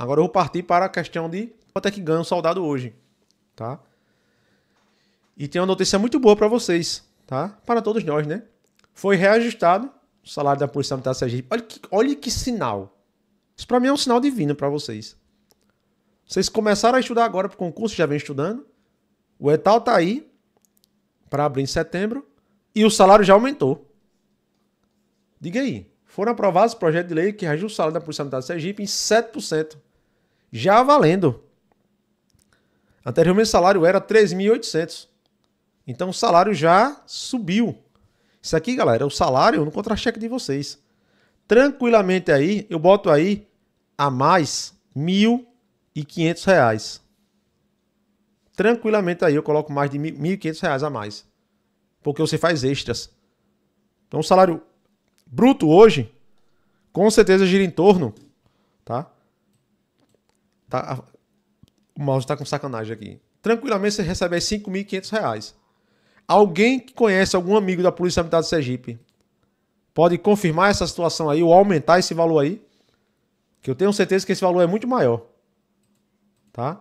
Agora eu vou partir para a questão de quanto é que ganha um soldado hoje, tá? E tem uma notícia muito boa para vocês, tá? Para todos nós, né? Foi reajustado o salário da Polícia Militar Sergipe. Olha que, olha que sinal. Isso para mim é um sinal divino para vocês. Vocês começaram a estudar agora para o concurso, já vem estudando. O etal tá aí para abrir em setembro e o salário já aumentou. Diga aí, foram aprovados projetos de lei que reajusta o salário da Polícia Militar de Sergipe em 7%. Já valendo. Anteriormente o salário era 3.800. Então o salário já subiu. Isso aqui, galera, é o salário no contra-cheque de vocês. Tranquilamente aí, eu boto aí a mais R$ 1.500. Tranquilamente aí eu coloco mais de R$ 1.500 a mais. Porque você faz extras. Então o salário bruto hoje, com certeza gira em torno, tá? Tá o mouse está com sacanagem aqui. Tranquilamente você recebe aí R$ 5.500. Alguém que conhece algum amigo da Polícia Militar de Sergipe pode confirmar essa situação aí ou aumentar esse valor aí? Que eu tenho certeza que esse valor é muito maior. Tá?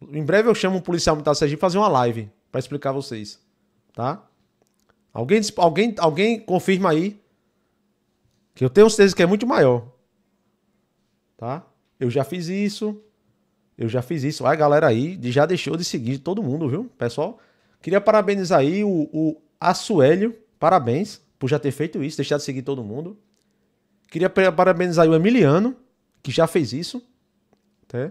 Em breve eu chamo um policial militar de Sergipe fazer uma live para explicar a vocês. Tá? Alguém, alguém, alguém confirma aí que eu tenho certeza que é muito maior. Tá? Eu já fiz isso. Eu já fiz isso. A galera aí já deixou de seguir todo mundo, viu? Pessoal, Queria parabenizar aí o, o Assuélio, parabéns por já ter feito isso, deixar de seguir todo mundo. Queria parabenizar o Emiliano, que já fez isso. Tá?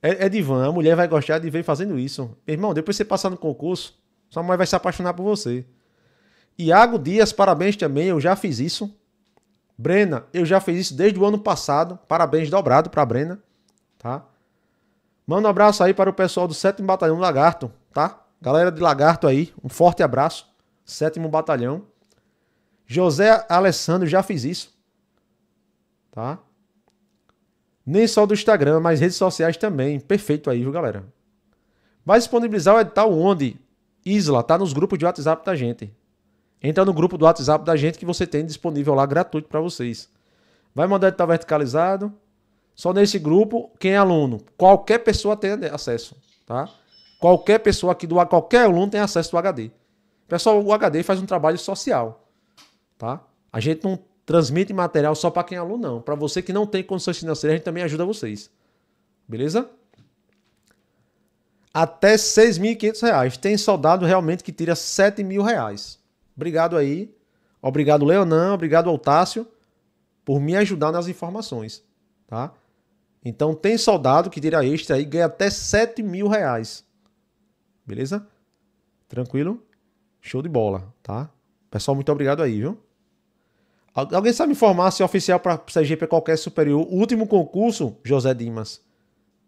É, é divã, a mulher vai gostar de ver fazendo isso. Meu irmão, depois você passar no concurso, sua mãe vai se apaixonar por você. Iago Dias, parabéns também, eu já fiz isso. Brena, eu já fiz isso desde o ano passado. Parabéns dobrado para Brena, tá? Manda um abraço aí para o pessoal do 7 Batalhão Lagarto, tá? Galera de Lagarto aí, um forte abraço. Sétimo Batalhão. José Alessandro já fiz isso. Tá? Nem só do Instagram, mas redes sociais também. Perfeito aí, viu, galera? Vai disponibilizar o edital onde? Isla, tá nos grupos de WhatsApp da gente. Entra no grupo do WhatsApp da gente que você tem disponível lá gratuito para vocês. Vai mandar edital verticalizado. Só nesse grupo, quem é aluno, qualquer pessoa tem acesso, tá? Qualquer pessoa aqui do qualquer aluno tem acesso ao HD. Pessoal, o HD faz um trabalho social, tá? A gente não transmite material só para quem é aluno, não. Para você que não tem condições financeiras, a gente também ajuda vocês. Beleza? Até R$ 6.500. Tem soldado realmente que tira R$ 7.000. Obrigado aí. Obrigado, Leonan. Obrigado, Altácio, por me ajudar nas informações. Tá? Então, tem soldado que tira extra aí ganha até R$ 7.000. Beleza? Tranquilo? Show de bola, tá? Pessoal, muito obrigado aí, viu? Alguém sabe informar se é oficial para CGP qualquer superior? O último concurso, José Dimas,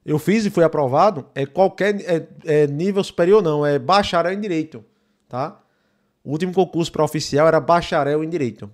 eu fiz e foi aprovado, é qualquer é, é nível superior não, é bacharel em direito, tá? O último concurso para oficial era bacharel em direito.